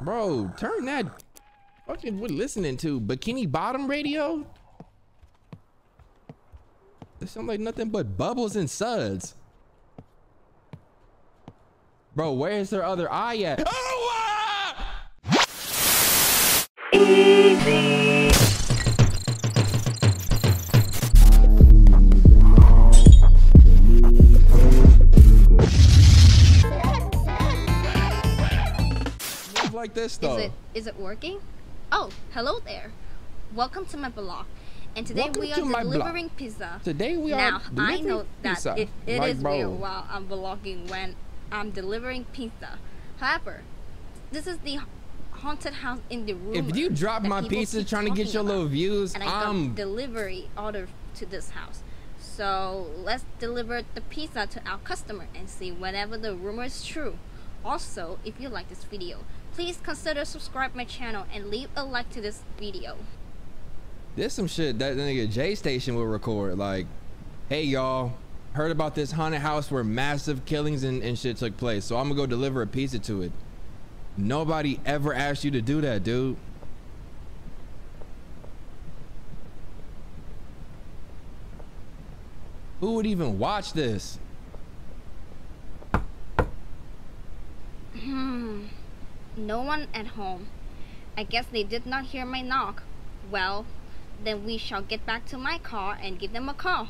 Bro, turn that fucking what listening to Bikini Bottom radio? It sound like nothing but bubbles and suds. Bro, where's their other eye at? Oh! ah! Easy. This though. Is it is it working? Oh, hello there. Welcome to my blog. And today Welcome we are blog. delivering pizza. Today we now, are I delivering know that pizza. it, is bro. weird while I'm vlogging when I'm delivering pizza. However, this is the haunted house in the room. If you drop my pizza trying to get your little views, and I I'm delivery order to this house. So let's deliver the pizza to our customer and see whenever the rumor is true. Also, if you like this video, please consider subscribe my channel and leave a like to this video. This some shit that nigga J Station will record. Like, hey y'all, heard about this haunted house where massive killings and, and shit took place. So I'm gonna go deliver a pizza to it. Nobody ever asked you to do that, dude. Who would even watch this? Hmm. No one at home. I guess they did not hear my knock. Well, then we shall get back to my car and give them a call.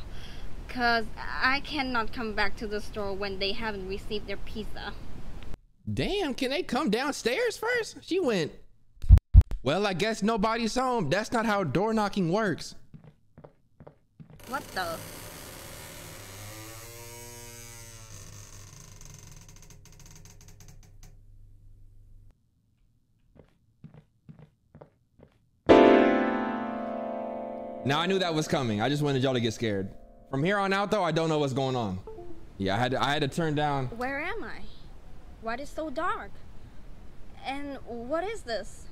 Cause I cannot come back to the store when they haven't received their pizza. Damn, can they come downstairs first? She went, well, I guess nobody's home. That's not how door knocking works. What the? Now I knew that was coming. I just wanted y'all to get scared. From here on out, though, I don't know what's going on. Yeah, I had to, I had to turn down. Where am I? Why is it so dark? And what is this?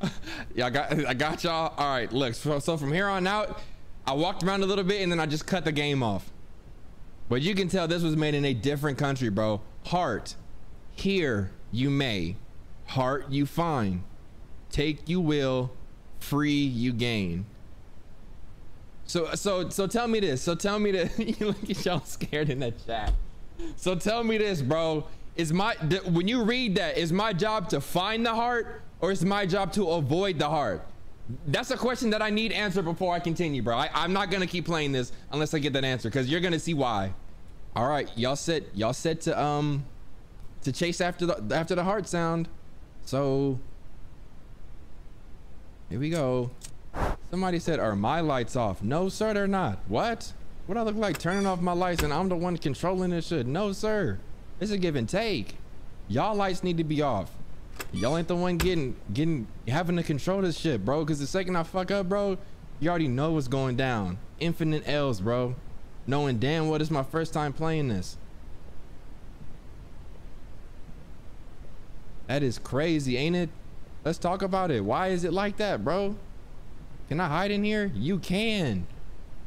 Yeah, I got I got y'all. All right, look. So, so from here on out, I walked around a little bit and then I just cut the game off. But you can tell this was made in a different country, bro. Heart, here you may, heart you find, take you will, free you gain. So so so tell me this. So tell me this. you look at y'all scared in that chat. So tell me this, bro. Is my when you read that, is my job to find the heart or is my job to avoid the heart? That's a question that I need answered before I continue, bro. I, I'm not gonna keep playing this unless I get that answer, because you're gonna see why. All right, y'all set y'all set to um to chase after the after the heart sound. So here we go. Somebody said, are my lights off? No, sir, they're not. What? What I look like turning off my lights and I'm the one controlling this shit? No, sir. It's a give and take. Y'all lights need to be off. Y'all ain't the one getting, getting, having to control this shit, bro. Cause the second I fuck up, bro, you already know what's going down. Infinite L's, bro. Knowing damn well it's my first time playing this. That is crazy, ain't it? Let's talk about it. Why is it like that, bro? Can I hide in here? You can.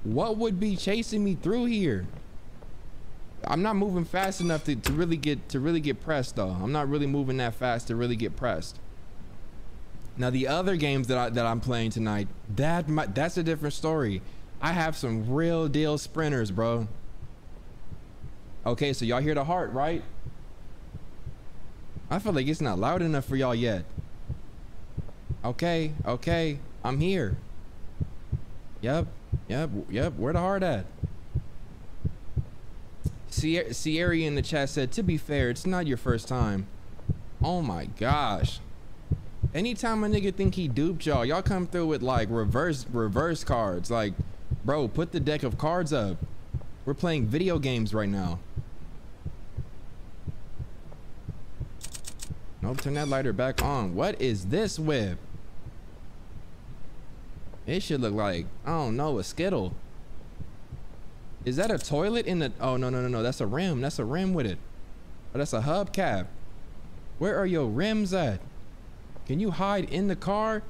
What would be chasing me through here? I'm not moving fast enough to, to really get to really get pressed though. I'm not really moving that fast to really get pressed. Now the other games that I that I'm playing tonight, that that's a different story. I have some real deal sprinters, bro. Okay, so y'all hear the heart, right? I feel like it's not loud enough for y'all yet. Okay, okay, I'm here. Yep, yep, yep. Where the heart at? Sierra, in the chat said, to be fair, it's not your first time. Oh my gosh. Anytime a nigga think he duped y'all, y'all come through with like reverse reverse cards. Like, bro, put the deck of cards up. We're playing video games right now. Nope, turn that lighter back on. What is this whip? It should look like, I don't know, a Skittle. Is that a toilet in the, oh, no, no, no, no. That's a rim. That's a rim with it. Oh, that's a hubcap. Where are your rims at? Can you hide in the car?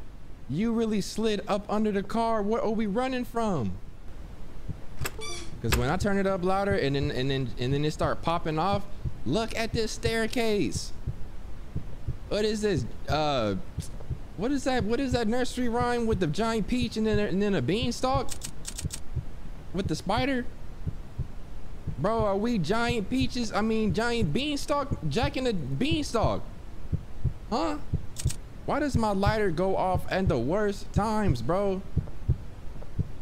You really slid up under the car. What are we running from? Cause when I turn it up louder and then and then and then it start popping off, look at this staircase. What is this? Uh, what is that? What is that nursery rhyme with the giant peach and then and then a beanstalk with the spider? Bro, are we giant peaches? I mean, giant beanstalk, Jack and the beanstalk, huh? Why does my lighter go off at the worst times, bro?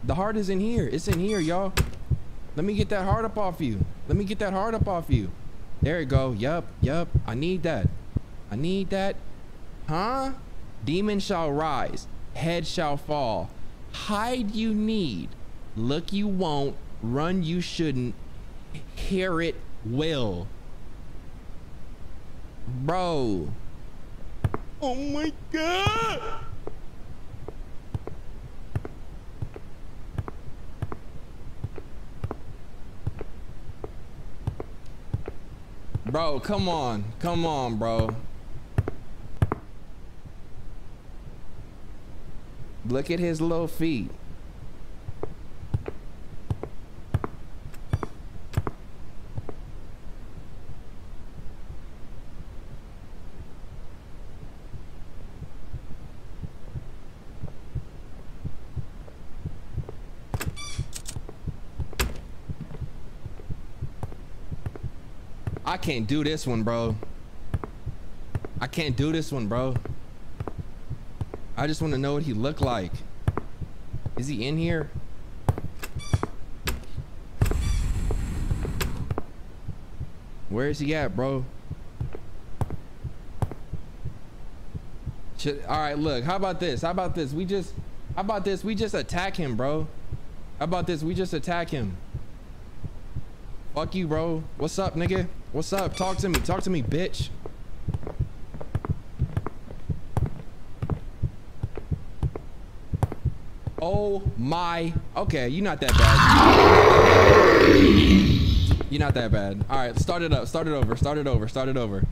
The heart is in here. It's in here, y'all. Let me get that heart up off you. Let me get that heart up off you. There you go. Yup, yup. I need that. I need that. Huh? Demon shall rise. Head shall fall. Hide you need. Look you won't. Run you shouldn't. Hear it will. Bro. Oh my god. Bro, come on. Come on, bro. Look at his little feet. I can't do this one, bro. I can't do this one, bro. I just want to know what he looked like. Is he in here? Where is he at, bro? Should, all right, look. How about this? How about this? We just, how about this? We just attack him, bro. How about this? We just attack him. Fuck you, bro. What's up, nigga? What's up? Talk to me. Talk to me, bitch. Oh my. Okay, you're not that bad. You're not that bad. All right, start it up. Start it over. Start it over. Start it over.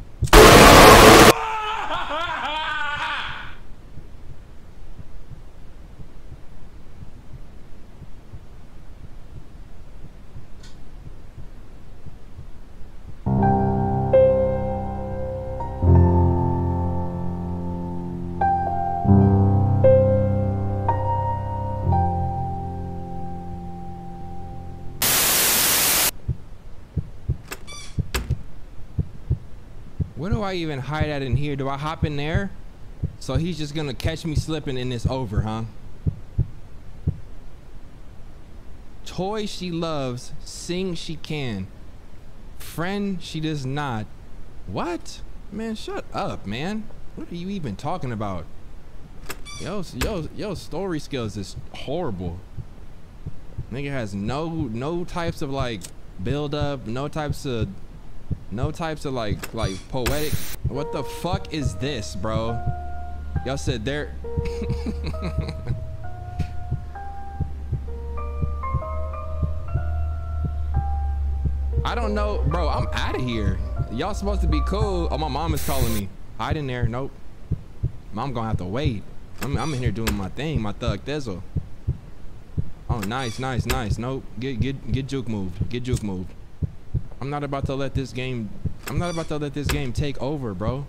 I even hide at in here? Do I hop in there? So he's just gonna catch me slipping and it's over, huh? Toy she loves, sing she can. Friend she does not. What? Man, shut up, man. What are you even talking about? Yo, yo, yo, story skills is horrible. Nigga has no no types of like build up, no types of no types of like like poetic. What the fuck is this, bro? Y'all said there. I don't know, bro. I'm out of here. Y'all supposed to be cool. Oh, my mom is calling me. Hide in there. Nope. Mom gonna have to wait. I'm, I'm in here doing my thing, my thug thizzle. Oh, nice, nice, nice. Nope. Get get get juke moved. Get juke moved. I'm not about to let this game. I'm not about to let this game take over, bro.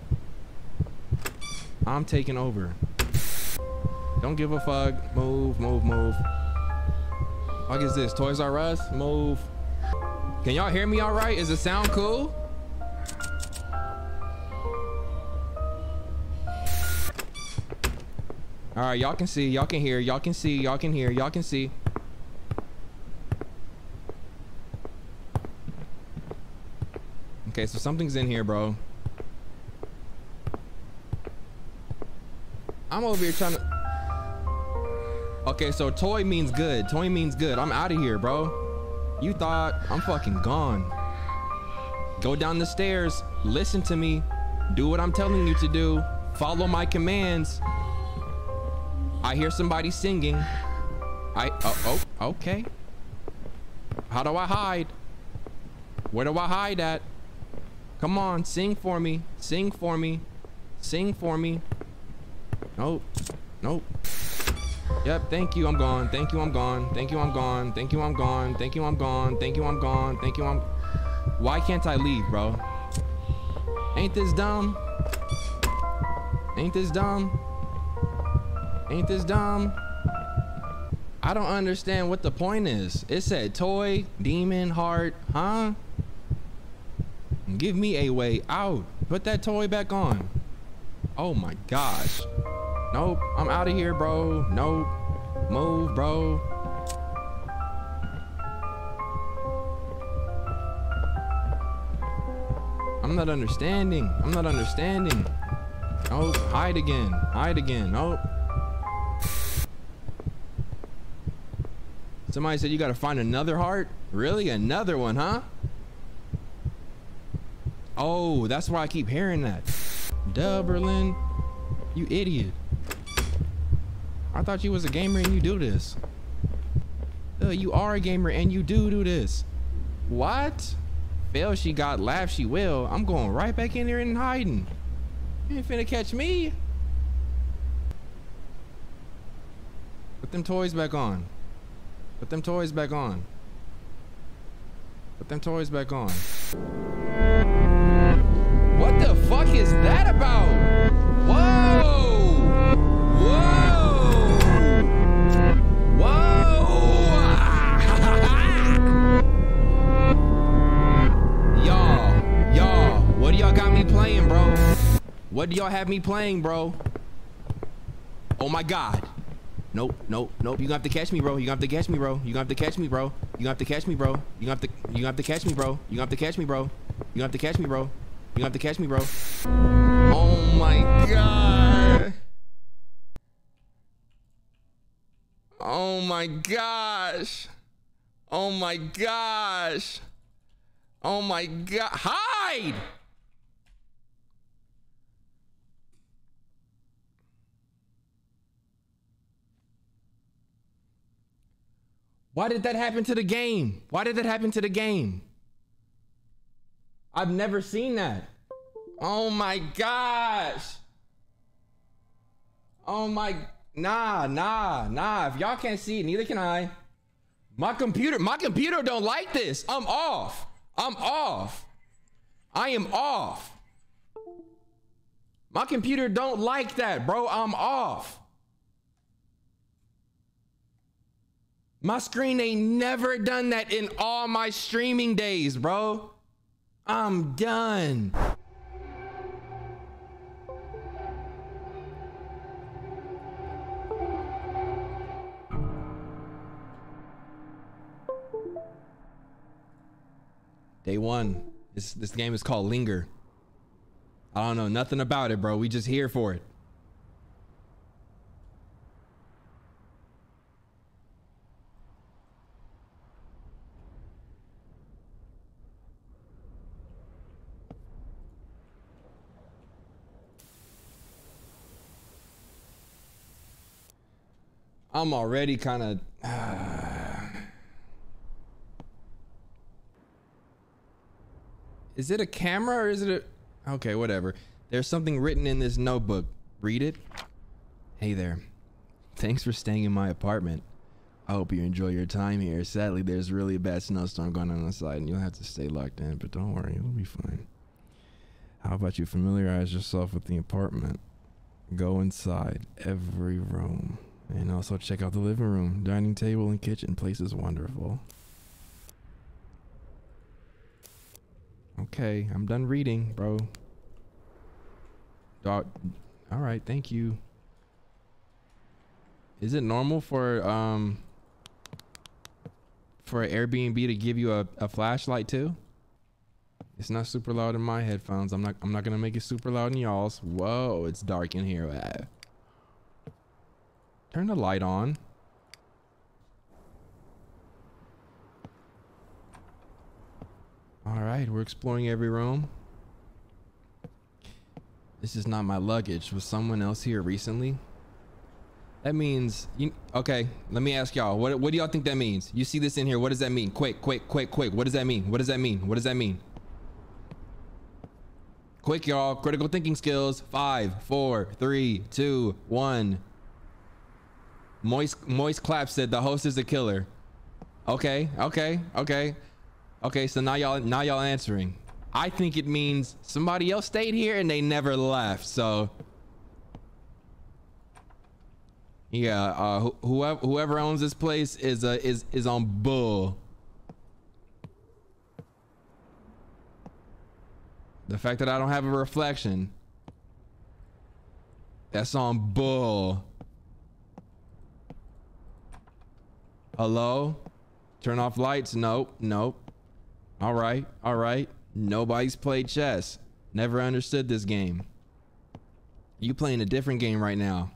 I'm taking over. Don't give a fuck. Move, move, move. What is this? Toys R Us? Move. Can y'all hear me all right? Is the sound cool? All right, y'all can see, y'all can hear, y'all can see, y'all can hear, y'all can see. Okay, so something's in here, bro. I'm over here trying to. Okay, so toy means good. Toy means good. I'm out of here, bro. You thought I'm fucking gone. Go down the stairs. Listen to me. Do what I'm telling you to do. Follow my commands. I hear somebody singing. I oh, oh okay. How do I hide? Where do I hide at? Come on, sing for me. Sing for me. Sing for me. Nope. Nope. Yep, thank you, I'm gone. Thank you, I'm gone. Thank you, I'm gone. Thank you, I'm gone. Thank you, I'm gone. Thank you, I'm gone. Thank you, I'm... Why can't I leave, bro? Ain't this dumb? Ain't this dumb? Ain't this dumb? I don't understand what the point is. It said toy, demon, heart, huh? Give me a way out. Put that toy back on. Oh my gosh. Nope, I'm out of here, bro. Nope. Move, bro. I'm not understanding. I'm not understanding. Nope, hide again. Hide again. Nope. Somebody said you gotta find another heart? Really? Another one, huh? Oh, that's why I keep hearing that. Duh, Berlin. You idiot. I thought you was a gamer and you do this. Uh, you are a gamer and you do do this. What? Fail she got, laugh she will. I'm going right back in there and hiding. You ain't finna catch me. Put them toys back on. Put them toys back on. Put them toys back on. Is that about? Whoa! Whoa! Whoa! y'all, y'all, what do y'all got me playing, bro? What do y'all have me playing, bro? Oh my god. Nope, nope, nope. You gonna have to catch me, bro. You gonna have to catch me, bro. You gonna have to catch me, bro. You gonna have to catch me, bro. You gonna have to you gonna have to catch me, bro. You gonna have to catch me, bro. You gonna have to catch me, bro. You have to catch me, bro. Oh my god. Oh my gosh. Oh my gosh. Oh my god. Hide! Why did that happen to the game? Why did that happen to the game? I've never seen that. Oh my gosh. Oh my nah, nah, nah. If y'all can't see it, neither can I. My computer, my computer don't like this. I'm off. I'm off. I am off. My computer don't like that, bro. I'm off. My screen ain't never done that in all my streaming days, bro. I'm done. Day one. This this game is called Linger. I don't know nothing about it, bro. We just here for it. I'm already kind of. is it a camera or is it a. Okay, whatever. There's something written in this notebook. Read it. Hey there. Thanks for staying in my apartment. I hope you enjoy your time here. Sadly, there's really a bad snowstorm going on outside and you'll have to stay locked in, but don't worry, it'll be fine. How about you familiarize yourself with the apartment? Go inside every room. And also check out the living room, dining table, and kitchen. Place is wonderful. Okay, I'm done reading, bro. Dog. All right, thank you. Is it normal for um for Airbnb to give you a, a flashlight too? It's not super loud in my headphones. I'm not I'm not gonna make it super loud in y'all's. Whoa, it's dark in here. Turn the light on. All right, we're exploring every room. This is not my luggage. Was someone else here recently? That means you okay, let me ask y'all. What what do y'all think that means? You see this in here. What does that mean? Quick, quick, quick, quick. What does that mean? What does that mean? What does that mean? Quick, y'all. Critical thinking skills. Five, four, three, two, one. Moist Moist Clap said the host is a killer. Okay, okay, okay. Okay, so now y'all now y'all answering. I think it means somebody else stayed here and they never left. So yeah, uh, wh- whoever whoever owns this place is uh, is is on bull. The fact that I don't have a reflection, that's on bull. Hello? Turn off lights? Nope, nope. All right, all right. Nobody's played chess. Never understood this game. You playing a different game right now,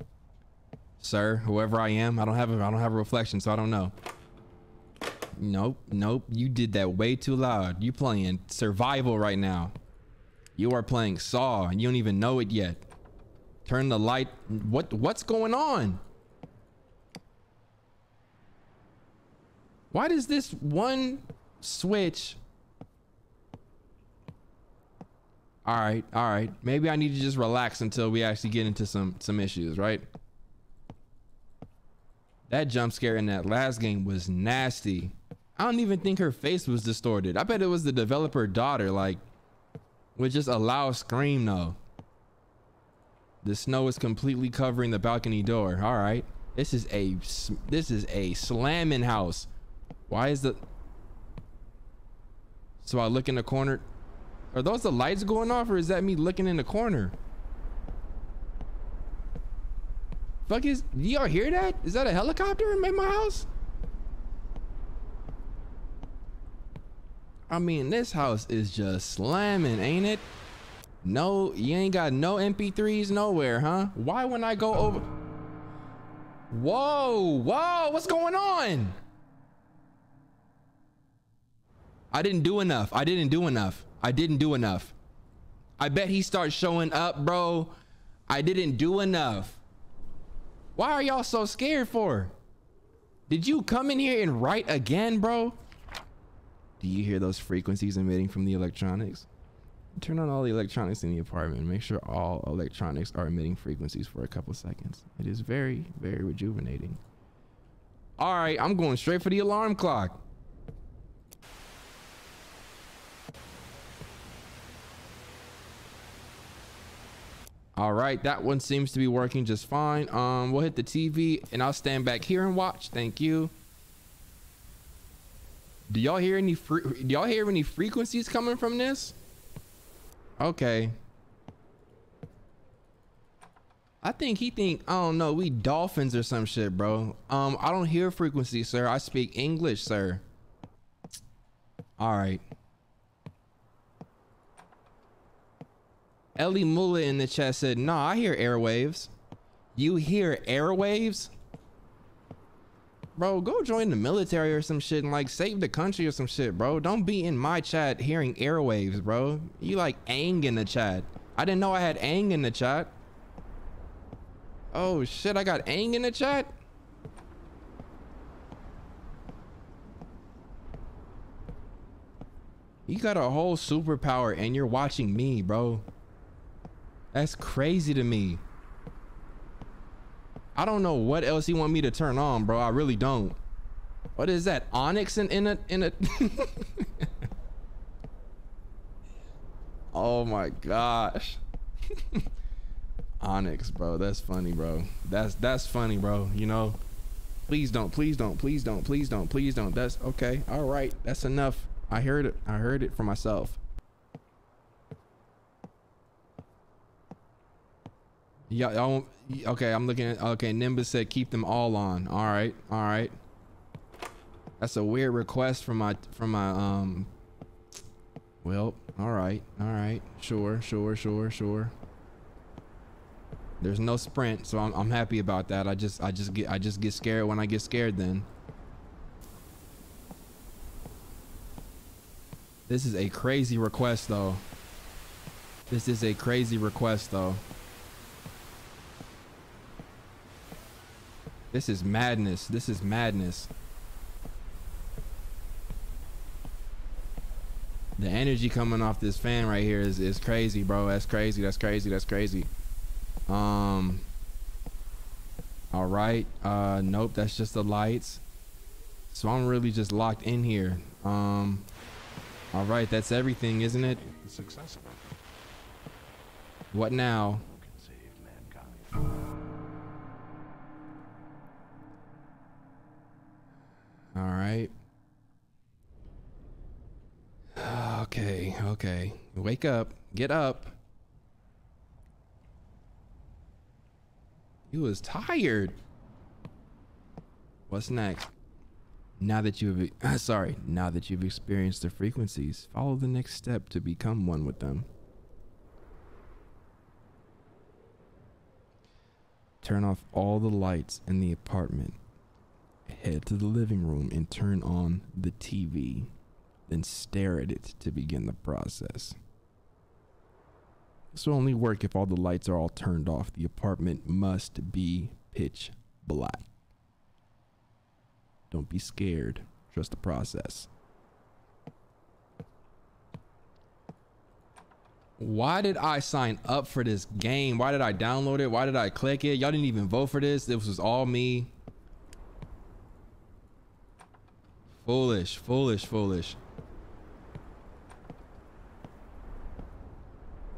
sir. Whoever I am, I don't have a, I don't have a reflection, so I don't know. Nope, nope. You did that way too loud. You playing survival right now. You are playing Saw, and you don't even know it yet. Turn the light. What what's going on? Why does this one switch? All right, all right. Maybe I need to just relax until we actually get into some some issues, right? That jump scare in that last game was nasty. I don't even think her face was distorted. I bet it was the developer daughter, like, with just a loud scream though. The snow is completely covering the balcony door. All right, this is a this is a slamming house. Why is the? So I look in the corner. Are those the lights going off, or is that me looking in the corner? Fuck is? Do y'all hear that? Is that a helicopter in my house? I mean, this house is just slamming, ain't it? No, you ain't got no MP3s nowhere, huh? Why when I go over? Whoa, whoa, what's going on? I didn't do enough. I didn't do enough. I didn't do enough. I bet he starts showing up, bro. I didn't do enough. Why are y'all so scared for? Did you come in here and write again, bro? Do you hear those frequencies emitting from the electronics? Turn on all the electronics in the apartment. Make sure all electronics are emitting frequencies for a couple seconds. It is very, very rejuvenating. All right, I'm going straight for the alarm clock. All right, that one seems to be working just fine. Um, we'll hit the TV and I'll stand back here and watch. Thank you. Do y'all hear any do y'all hear any frequencies coming from this? Okay. I think he think I don't know we dolphins or some shit, bro. Um, I don't hear frequencies, sir. I speak English, sir. All right. Ellie Mullah in the chat said, "Nah, I hear airwaves. You hear airwaves, bro? Go join the military or some shit and like save the country or some shit, bro. Don't be in my chat hearing airwaves, bro. You like Aang in the chat. I didn't know I had Aang in the chat. Oh shit, I got Aang in the chat. You got a whole superpower and you're watching me, bro. That's crazy to me. I don't know what else you want me to turn on, bro. I really don't. What is that? Onyx in, in a in a Oh my gosh. Onyx, bro. That's funny, bro. That's that's funny, bro. You know. Please don't, please don't, please don't, please don't, please don't. That's okay. All right. That's enough. I heard it. I heard it for myself. Yeah, okay, I'm looking at okay, Nimbus said keep them all on. All right, all right. That's a weird request from my from my um well, all right, all right. Sure, sure, sure, sure. There's no sprint, so I'm I'm happy about that. I just I just get I just get scared when I get scared then. This is a crazy request though. This is a crazy request though. This is madness. This is madness. The energy coming off this fan right here is, is crazy, bro. That's crazy. That's crazy. That's crazy. Um All right. Uh, nope, that's just the lights. So I'm really just locked in here. Um, all right, that's everything, isn't it? What now? All right. Okay, okay. Wake up. Get up. You was tired. What's next? Now that you've sorry, now that you've experienced the frequencies, follow the next step to become one with them. Turn off all the lights in the apartment. Head to the living room and turn on the TV. Then stare at it to begin the process. This will only work if all the lights are all turned off. The apartment must be pitch black. Don't be scared. Trust the process. Why did I sign up for this game? Why did I download it? Why did I click it? Y'all didn't even vote for this. This was all me. Foolish, foolish, foolish.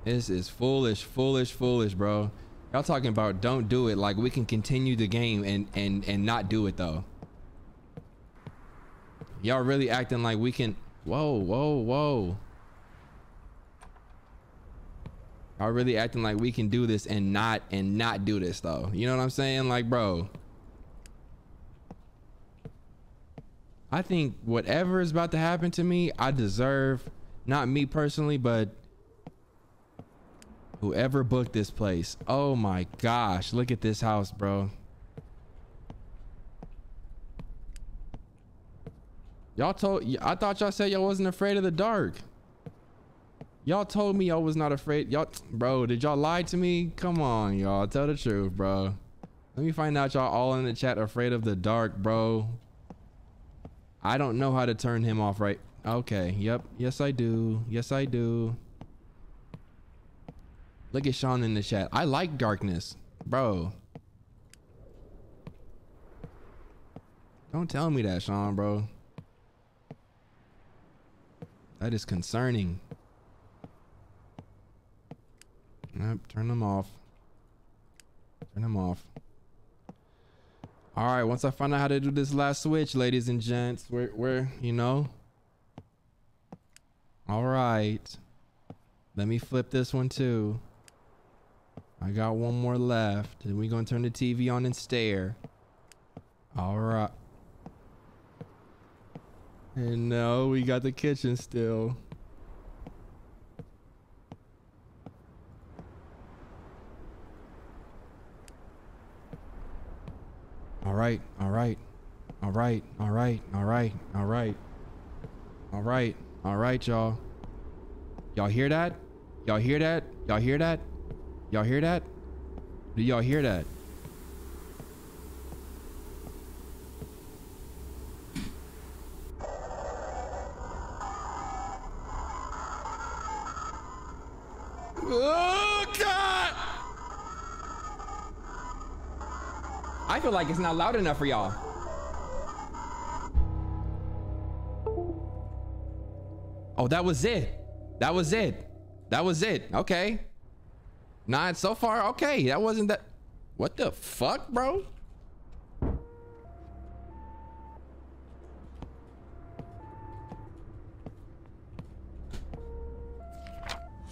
This is foolish, foolish, foolish, bro. Y'all talking about don't do it. Like we can continue the game and and and not do it though. Y'all really acting like we can. Whoa, whoa, whoa. Y'all really acting like we can do this and not and not do this though. You know what I'm saying? Like, bro. I think whatever is about to happen to me, I deserve. Not me personally, but whoever booked this place. Oh my gosh, look at this house, bro. Y'all told I thought y'all said y'all wasn't afraid of the dark. Y'all told me y'all was not afraid. Y'all bro, did y'all lie to me? Come on, y'all. Tell the truth, bro. Let me find out y'all all in the chat afraid of the dark, bro. I don't know how to turn him off right. Okay. Yep. Yes, I do. Yes, I do. Look at Sean in the chat. I like darkness, bro. Don't tell me that, Sean, bro. That is concerning. Nope, turn them off. Turn them off. All right, once I find out how to do this last switch, ladies and gents, we're, we're you know. All right. Let me flip this one too. I got one more left. And we gonna turn the TV on and stare. All right. And no, we got the kitchen still. All right, all right, all right, all right, all right, all right, all right, all right, y'all. Y'all hear that? Y'all hear that? Y'all hear that? Y'all hear that? Do y'all hear that? Oh God! I feel like it's not loud enough for y'all. Oh, that was it. That was it. That was it. Okay. Not so far. Okay, that wasn't that. What the fuck, bro?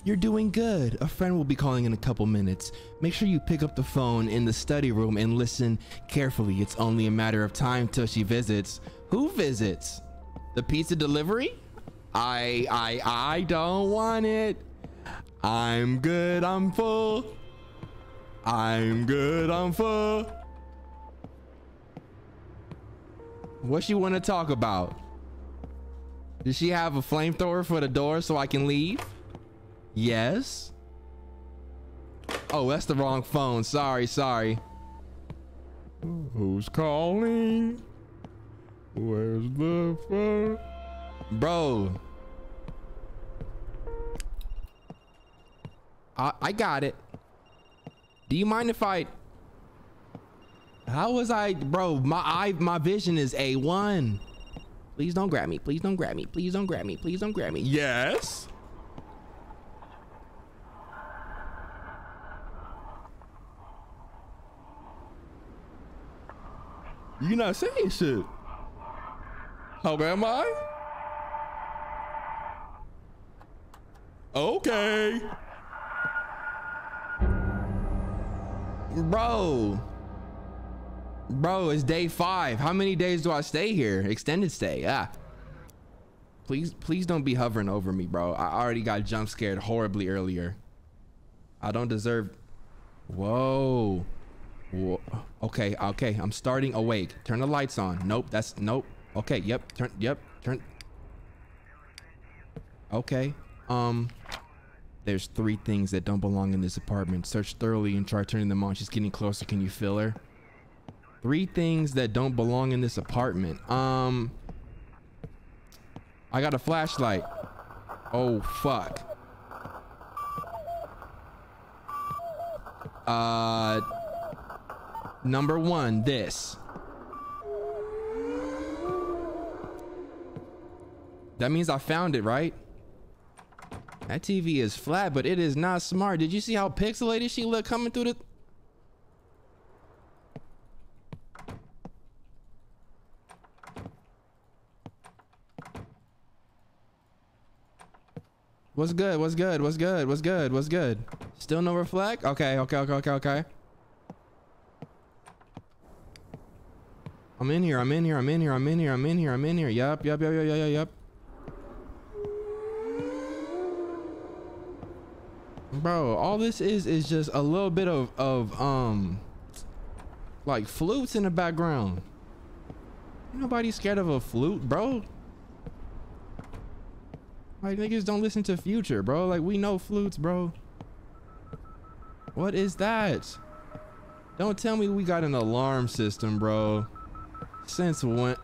You're doing good. A friend will be calling in a couple minutes. Make sure you pick up the phone in the study room and listen carefully. It's only a matter of time till she visits. Who visits? The pizza delivery? I I I don't want it. I'm good, I'm full. I'm good, I'm full. What she want to talk about? Does she have a flamethrower for the door so I can leave? Yes. Oh, that's the wrong phone. Sorry, sorry. Who's calling? Where's the phone? Bro. I, I got it. Do you mind if I... How was I, bro? My eye, my vision is A1. Please don't grab me. Please don't grab me. Please don't grab me. Please don't grab me. Yes. You not saying shit. How am I? Okay. Bro. Bro, it's day five. How many days do I stay here? Extended stay. Ah. Please, please don't be hovering over me, bro. I already got jump scared horribly earlier. I don't deserve. Whoa. Okay, okay. I'm starting awake. Turn the lights on. Nope, that's nope. Okay, yep. Turn yep. Turn. Okay. Um there's three things that don't belong in this apartment. Search thoroughly and try turning them on. She's getting closer. Can you feel her? Three things that don't belong in this apartment. Um I got a flashlight. Oh fuck. Uh number 1, this. That means I found it, right? That TV is flat, but it is not smart. Did you see how pixelated she looked coming through the... What's good? What's good? What's good? What's good? What's good? Still no reflect? Okay, okay, okay, okay, okay. I'm in here. I'm in here. I'm in here. I'm in here. I'm in here. I'm in here. Yup, yup, yup, yup, yup, yup. Bro, all this is is just a little bit of of um like flutes in the background. Nobody scared of a flute, bro. Like niggas don't listen to Future, bro. Like we know flutes, bro. What is that? Don't tell me we got an alarm system, bro. Since when?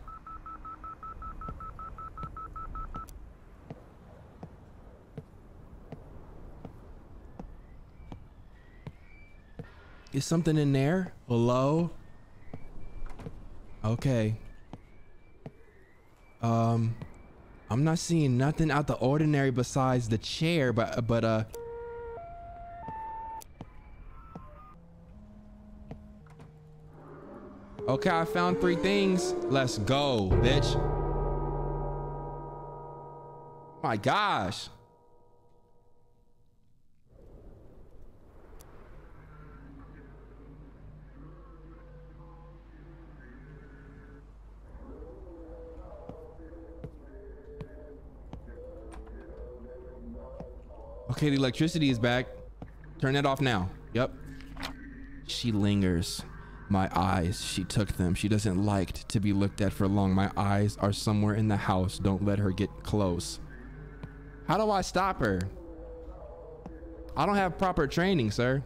Is something in there? Hello? Okay. Um, I'm not seeing nothing out the ordinary besides the chair, but, but, uh, Okay, I found three things. Let's go, bitch. My gosh. Okay, the electricity is back. Turn that off now. Yep. She lingers. My eyes, she took them. She doesn't like to be looked at for long. My eyes are somewhere in the house. Don't let her get close. How do I stop her? I don't have proper training, sir.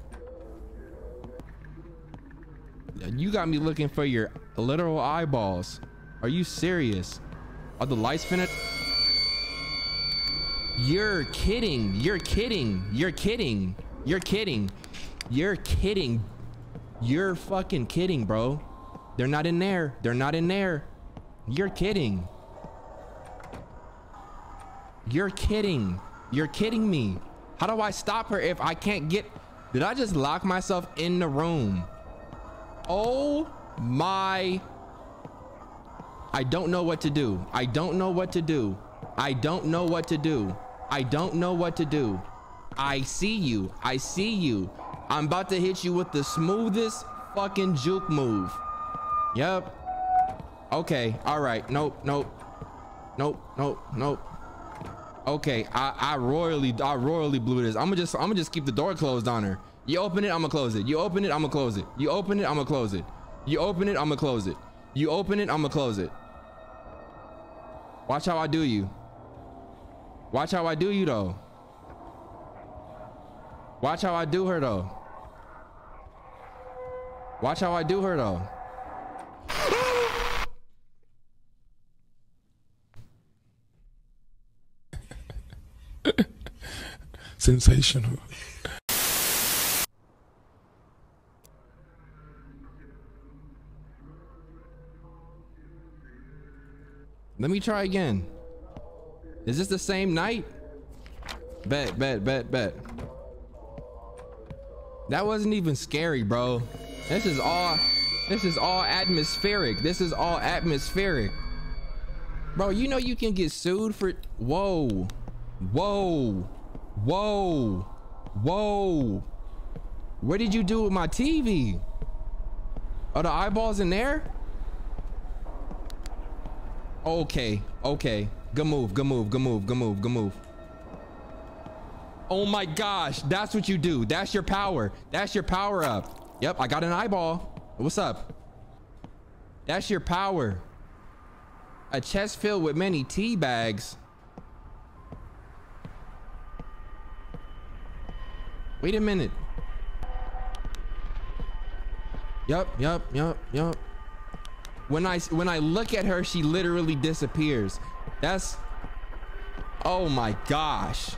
You got me looking for your literal eyeballs. Are you serious? Are the lights finna? You're kidding. You're kidding. You're kidding. You're kidding. You're kidding. You're fucking kidding, bro. They're not in there. They're not in there. You're kidding. You're kidding. You're kidding me. How do I stop her if I can't get... Did I just lock myself in the room? Oh my... I don't know what to do. I don't know what to do. I don't know what to do. I don't know what to do. I see you. I see you. I'm about to hit you with the smoothest fucking juke move. Yep. Okay. All right. Nope. Nope. Nope. Nope. Nope. Okay. I I royally I royally blew this. I'm gonna just I'm gonna just keep the door closed on her. You open it, I'm gonna close it. You open it, I'm gonna close it. You open it, I'm gonna close it. You open it, I'm gonna close it. You open it, I'm gonna close it. Watch how I do you. Watch how I do you though. Watch how I do her though. Watch how I do her though. Sensational. Let me try again. Is this the same night? Bet, bet, bet, bet. That wasn't even scary, bro. This is all this is all atmospheric. This is all atmospheric. Bro, you know you can get sued for whoa. Whoa. Whoa. Whoa. What did you do with my TV? Are the eyeballs in there? Okay, okay. Good move, good move, good move, good move, good move. Oh my gosh, that's what you do. That's your power. That's your power up. Yep, I got an eyeball. What's up? That's your power. A chest filled with many tea bags. Wait a minute. Yup, yup, yup, yup. When I when I look at her, she literally disappears. That's Oh my gosh.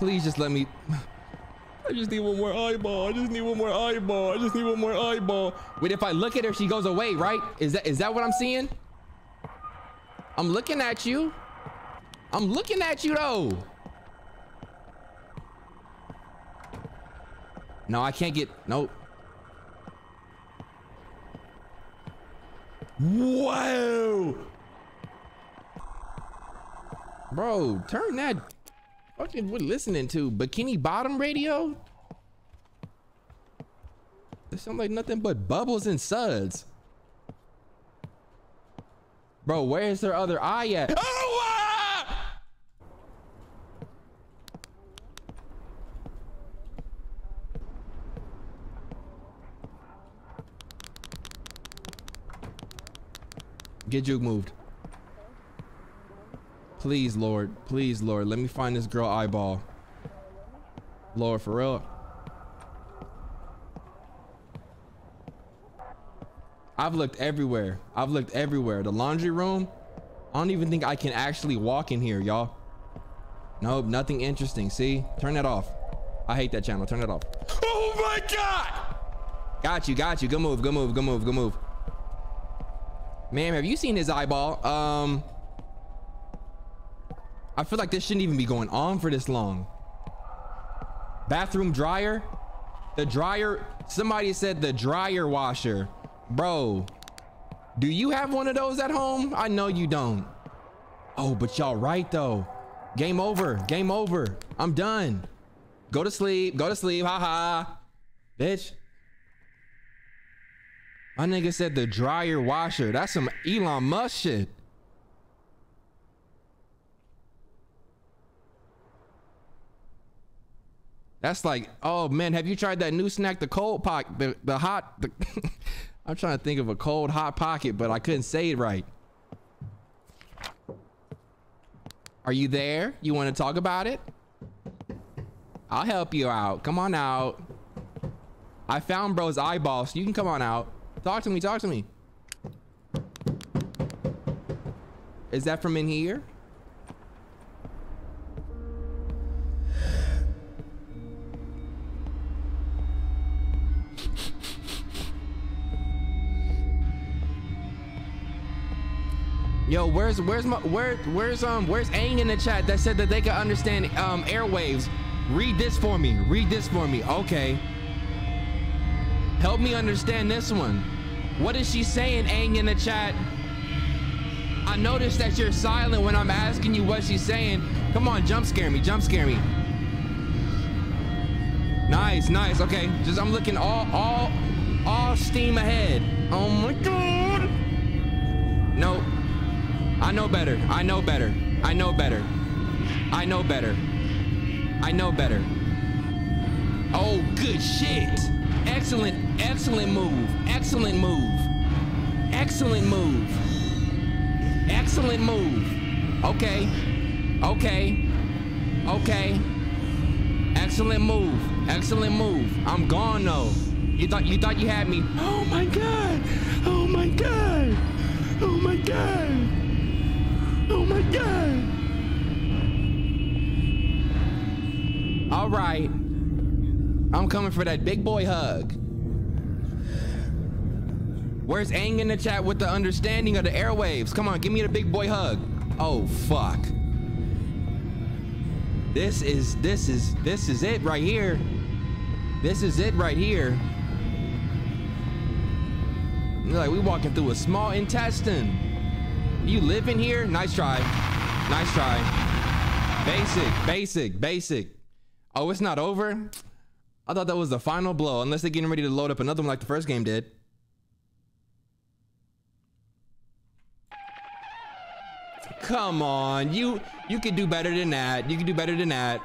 Please just let me I just need one more eyeball. I just need one more eyeball. I just need one more eyeball. Wait, if I look at her, she goes away, right? Is that is that what I'm seeing? I'm looking at you. I'm looking at you though. No, I can't get nope. Whoa. Bro, turn that fucking we're listening to Bikini Bottom Radio. This sounds like nothing but bubbles and suds. Bro, where's their other eye at? Oh! ah! Get Juke moved. Please, Lord. Please, Lord. Let me find this girl eyeball. Lord, for real. I've looked everywhere. I've looked everywhere. The laundry room. I don't even think I can actually walk in here, y'all. Nope, nothing interesting. See? Turn that off. I hate that channel. Turn it off. Oh my God! Got you, got you. Good move, good move, good move, good move. Ma'am, have you seen his eyeball? Um, I feel like this shouldn't even be going on for this long. Bathroom dryer? The dryer, somebody said the dryer washer. Bro, do you have one of those at home? I know you don't. Oh, but y'all right though. Game over, game over. I'm done. Go to sleep, go to sleep, Ha ha. Bitch. My nigga said the dryer washer. That's some Elon Musk shit. That's like, oh man, have you tried that new snack, the cold pocket, the, the hot, the I'm trying to think of a cold hot pocket, but I couldn't say it right. Are you there? You want to talk about it? I'll help you out. Come on out. I found bro's eyeball, so you can come on out. Talk to me, talk to me. Is that from in here? Yo, where's where's my where where's um where's Aang in the chat that said that they can understand um airwaves? Read this for me. Read this for me. Okay. Help me understand this one. What is she saying, Aang in the chat? I noticed that you're silent when I'm asking you what she's saying. Come on, jump scare me, jump scare me. Nice, nice. Okay, just I'm looking all all all steam ahead. Oh my god. Nope. I know better. I know better. I know better. I know better. I know better. Oh, good shit. Excellent, excellent move. Excellent move. Excellent move. Excellent move. Okay. Okay. Okay. Excellent move. Excellent move. I'm gone though. You thought you thought you had me. Oh my god. Oh my god. Oh my god. Oh my god! All right. I'm coming for that big boy hug. Where's Aang in the chat with the understanding of the airwaves? Come on, give me the big boy hug. Oh fuck. This is this is this is it right here. This is it right here. Like we walking through a small intestine. You live in here? Nice try. Nice try. Basic, basic, basic. Oh, it's not over? I thought that was the final blow, unless they're getting ready to load up another one like the first game did. Come on, you you could do better than that. You could do better than that.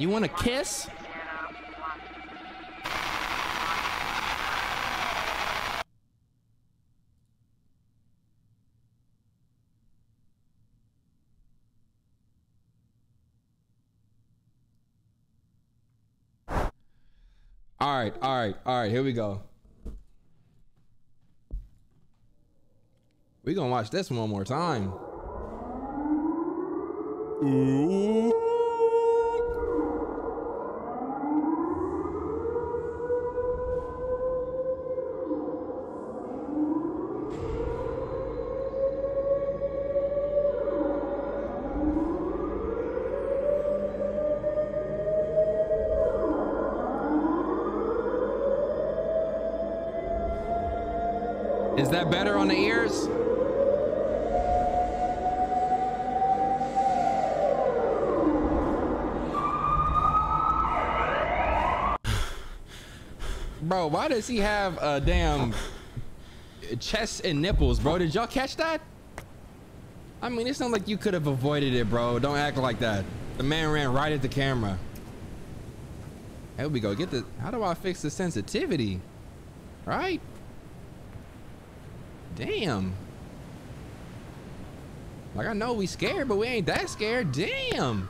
You want a kiss? All right, all right, all right, here we go. We're gonna watch this one more time. Ooh. That better on the ears? Bro, why does he have a damn chest and nipples, bro? Did y'all catch that? I mean, it's not like you could have avoided it, bro. Don't act like that. The man ran right at the camera. Here we go. Get the. How do I fix the sensitivity? Right? Damn. Like I know we scared, but we ain't that scared. Damn.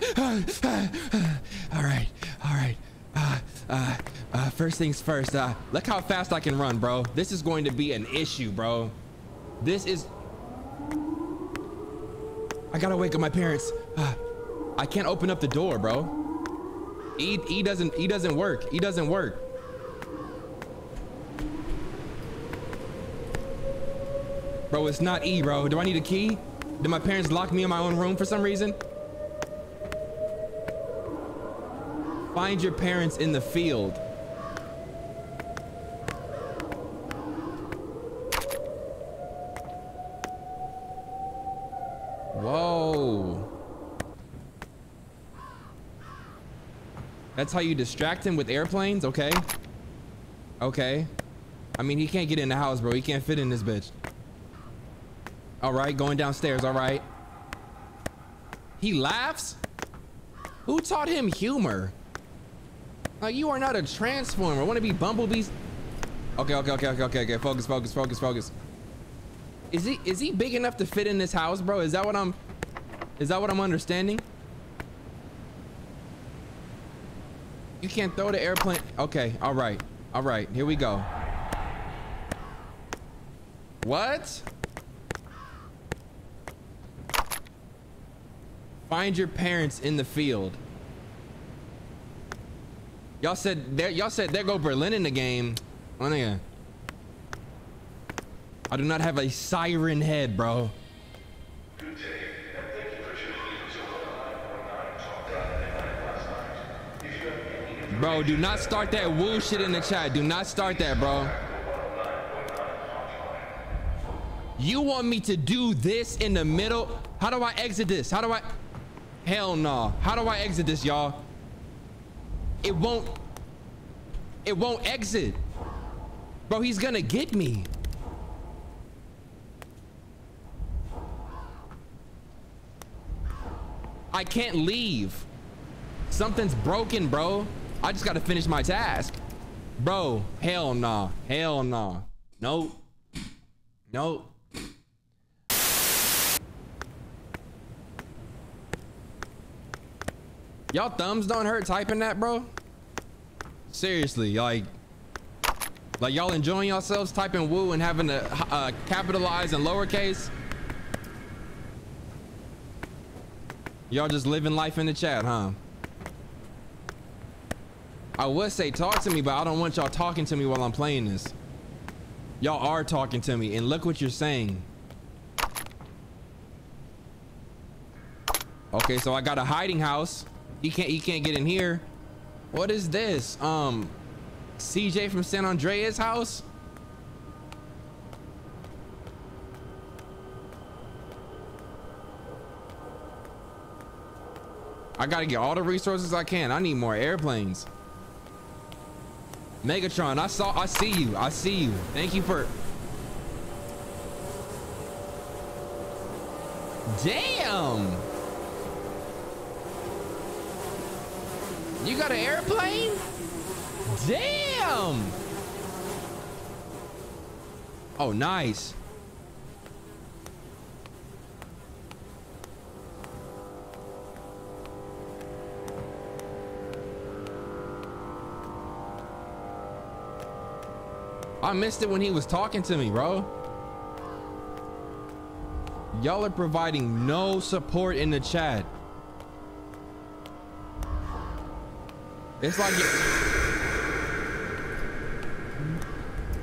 all right, all right. Uh, uh, uh, first things first. Uh, look how fast I can run, bro. This is going to be an issue, bro. This is. I gotta wake up my parents. Uh, I can't open up the door, bro. E, e doesn't. E doesn't work. E doesn't work. Bro, it's not E, bro. Do I need a key? Did my parents lock me in my own room for some reason? Find your parents in the field. Whoa. That's how you distract him with airplanes? Okay. Okay. I mean, he can't get in the house, bro. He can't fit in this bitch. All right, going downstairs. All right. He laughs? Who taught him humor? Like, you are not a transformer. Want to be bumblebees? Okay, okay, okay, okay, okay, okay. Focus, focus, focus, focus. Is he is he big enough to fit in this house, bro? Is that what I'm is that what I'm understanding? You can't throw the airplane. Okay, all right. All right, here we go. What? Find your parents in the field. Y'all said there. Y'all said there go Berlin in the game. Oh nigga. I do not have a siren head, bro. Bro, do not start that woo shit in the chat. Do not start that, bro. You want me to do this in the middle? How do I exit this? How do I? Hell no. How do I exit this, y'all? It won't. It won't exit. Bro, he's gonna get me. I can't leave. Something's broken, bro. I just gotta finish my task. Bro, hell nah. Hell nah. Nope. Nope. Y'all thumbs don't hurt typing that, bro? Seriously, like, like y'all enjoying yourselves typing woo and having to uh, capitalize and lowercase. Y'all just living life in the chat, huh? I would say talk to me, but I don't want y'all talking to me while I'm playing this. Y'all are talking to me, and look what you're saying. Okay, so I got a hiding house. He can't he can't get in here. What is this? Um CJ from San Andreas house? I gotta get all the resources I can. I need more airplanes. Megatron, I saw I see you. I see you. Thank you for Damn! You got an airplane? Damn! Oh, nice. I missed it when he was talking to me, bro. Y'all are providing no support in the chat. It's like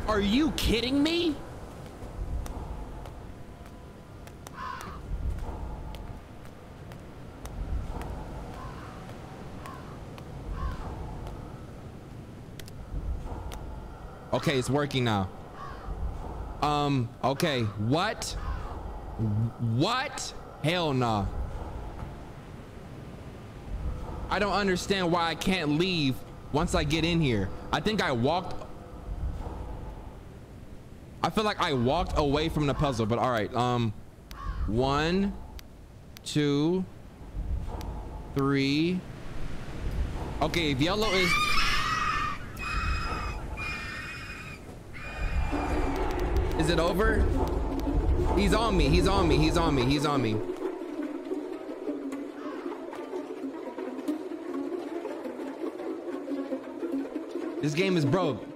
Are you kidding me? Okay, it's working now. Um, okay, what? What? Hell nah. I don't understand why I can't leave once I get in here. I think I walked. I feel like I walked away from the puzzle, but all right. Um, one, two, three. Okay, if yellow is. Is it over? He's on me. He's on me. He's on me. He's on me. This game is broke.